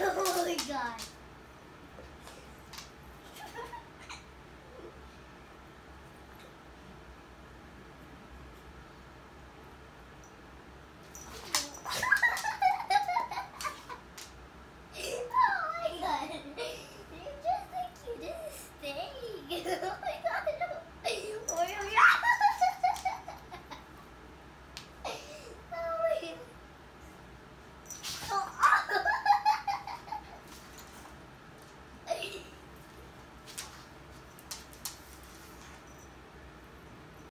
Oh my god.